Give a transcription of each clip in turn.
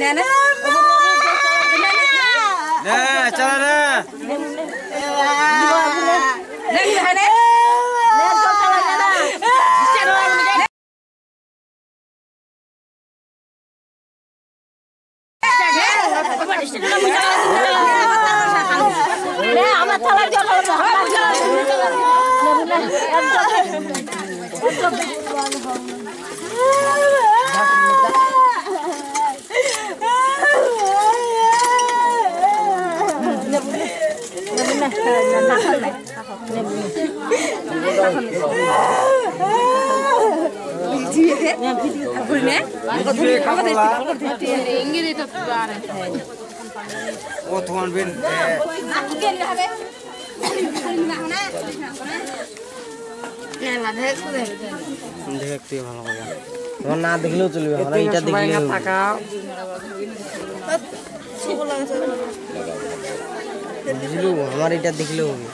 Banana. Nah, celana. Nah, celana. Nah, celana. Oh, Tuhan bin. দেখতে তোমার না দেখলেও চলবে দেখলে বুঝলু আমার এটা দেখলেও হবে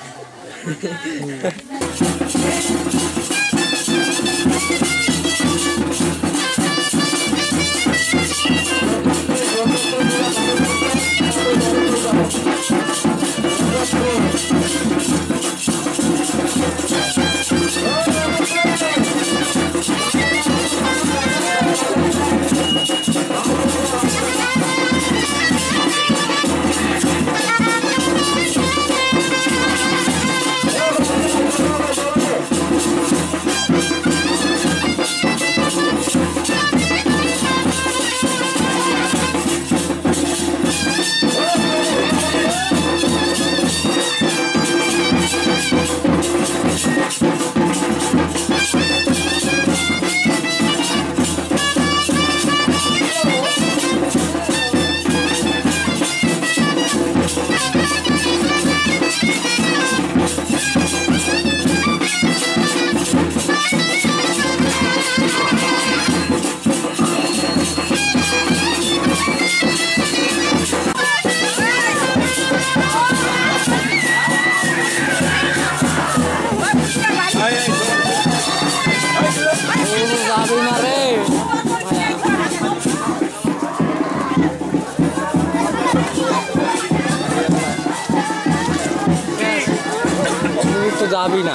তুই তো যাবি না।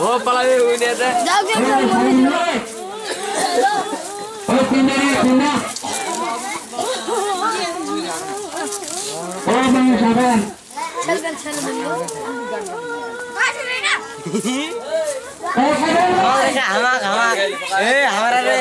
ও পালাবি ওই হামাক হামাক ए हमारा रे